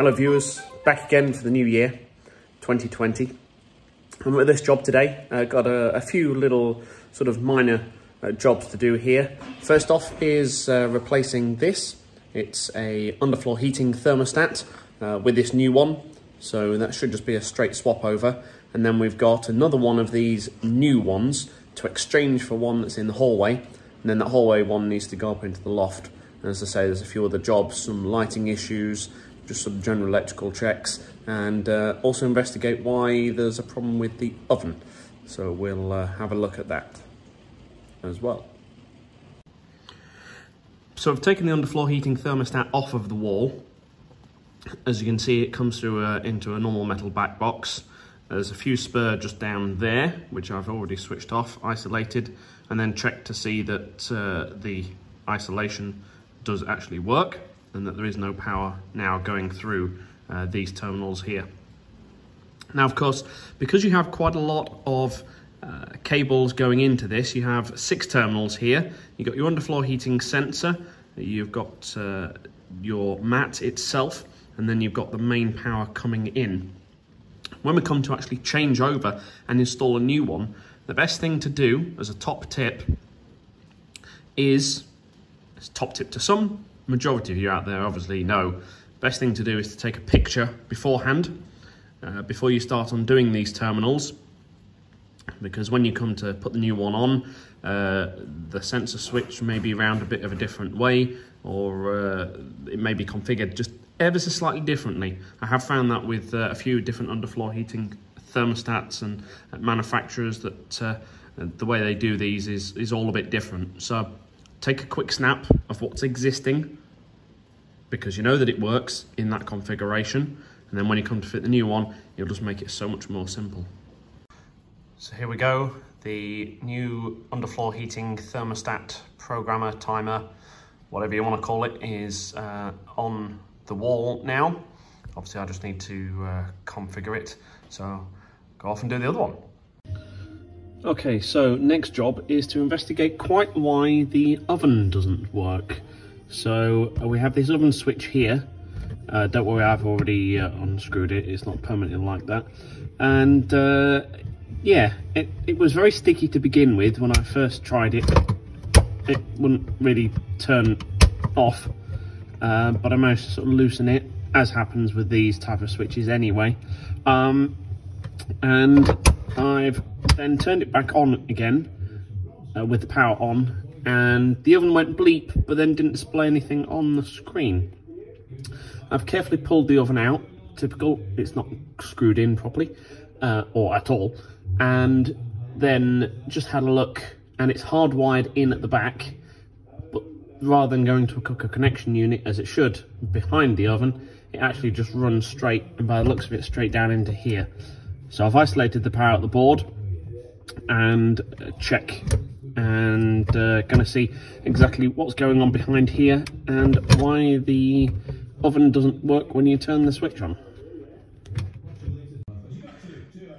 Hello viewers, back again for the new year, 2020. I'm at this job today. Uh, got a, a, few little sort of minor uh, jobs to do here. First off is uh, replacing this. It's a underfloor heating thermostat uh, with this new one. So that should just be a straight swap over. And then we've got another one of these new ones to exchange for one that's in the hallway. And then that hallway one needs to go up into the loft. And as I say, there's a few other jobs, some lighting issues, just some general electrical checks, and uh, also investigate why there's a problem with the oven. So we'll uh, have a look at that as well. So I've taken the underfloor heating thermostat off of the wall. As you can see, it comes through a, into a normal metal back box. There's a few spur just down there, which I've already switched off, isolated, and then checked to see that uh, the isolation does actually work and that there is no power now going through uh, these terminals here. Now, of course, because you have quite a lot of uh, cables going into this, you have six terminals here. You've got your underfloor heating sensor, you've got uh, your mat itself, and then you've got the main power coming in. When we come to actually change over and install a new one, the best thing to do as a top tip is, top tip to some, majority of you out there obviously know, best thing to do is to take a picture beforehand, uh, before you start on doing these terminals, because when you come to put the new one on, uh, the sensor switch may be around a bit of a different way, or uh, it may be configured just ever so slightly differently. I have found that with uh, a few different underfloor heating thermostats and manufacturers that uh, the way they do these is, is all a bit different. So take a quick snap of what's existing because you know that it works in that configuration and then when you come to fit the new one it'll just make it so much more simple. So here we go, the new underfloor heating thermostat programmer timer whatever you want to call it is uh, on the wall now. Obviously I just need to uh, configure it so go off and do the other one. Okay, so next job is to investigate quite why the oven doesn't work. So uh, we have this oven switch here. Uh, don't worry, I've already uh, unscrewed it. It's not permanently like that. And uh, yeah, it, it was very sticky to begin with. When I first tried it, it wouldn't really turn off. Uh, but I managed to sort of loosen it, as happens with these type of switches anyway. Um, and I've then turned it back on again uh, with the power on and the oven went bleep but then didn't display anything on the screen. I've carefully pulled the oven out, typical, it's not screwed in properly uh, or at all and then just had a look and it's hardwired in at the back but rather than going to a cooker connection unit as it should behind the oven it actually just runs straight and by the looks of it straight down into here so I've isolated the power at the board and check and uh, going to see exactly what's going on behind here and why the oven doesn't work when you turn the switch on.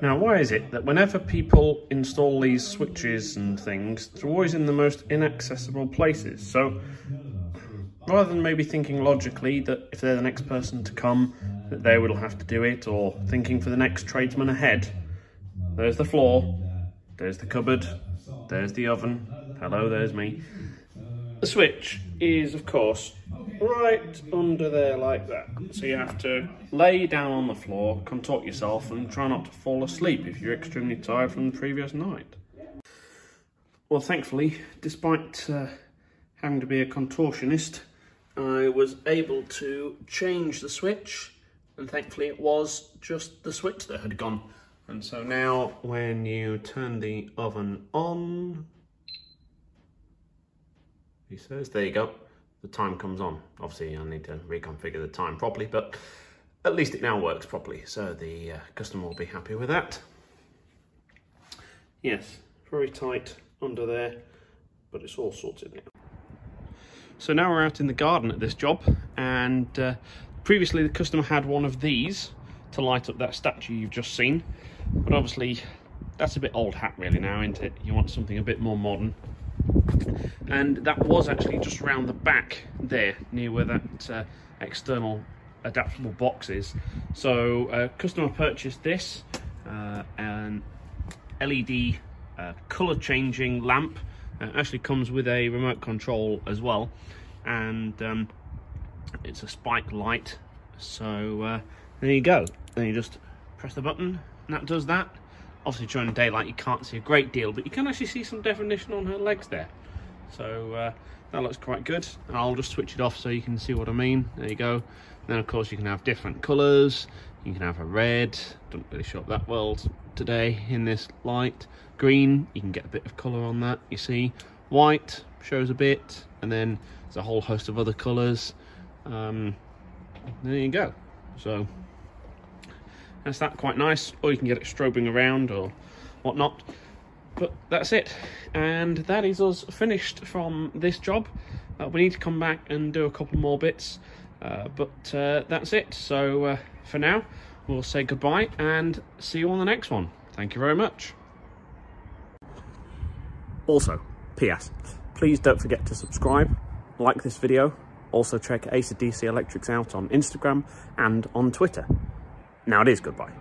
Now, why is it that whenever people install these switches and things, they're always in the most inaccessible places? So, rather than maybe thinking logically that if they're the next person to come, that they will have to do it, or thinking for the next tradesman ahead. There's the floor, there's the cupboard, there's the oven, hello, there's me. The switch is, of course, right under there like that. So you have to lay down on the floor, contort yourself, and try not to fall asleep if you're extremely tired from the previous night. Well, thankfully, despite uh, having to be a contortionist, I was able to change the switch and thankfully it was just the switch that had gone. And so now when you turn the oven on, he says, there you go, the time comes on. Obviously I need to reconfigure the time properly, but at least it now works properly. So the uh, customer will be happy with that. Yes, very tight under there, but it's all sorted now. So now we're out in the garden at this job and uh, Previously, the customer had one of these to light up that statue you've just seen, but obviously that's a bit old hat really now, isn't it? You want something a bit more modern. And that was actually just around the back there, near where that uh, external adaptable boxes. So uh, customer purchased this uh, an LED uh, color changing lamp. Actually comes with a remote control as well, and um, it's a spike light. So uh, there you go. Then you just press the button, and that does that. Obviously during daylight you can't see a great deal, but you can actually see some definition on her legs there. So uh, that looks quite good. And I'll just switch it off so you can see what I mean. There you go. then of course you can have different colours. You can have a red, don't really show up that well today in this light. Green, you can get a bit of colour on that, you see. White shows a bit, and then there's a whole host of other colours. Um, there you go. So that's that quite nice. Or you can get it strobing around or whatnot. But that's it. And that is us finished from this job. Uh, we need to come back and do a couple more bits. Uh, but uh, that's it. So uh, for now we'll say goodbye and see you on the next one. Thank you very much. Also ps please don't forget to subscribe like this video. Also check Asa DC Electrics out on instagram and on twitter now it is goodbye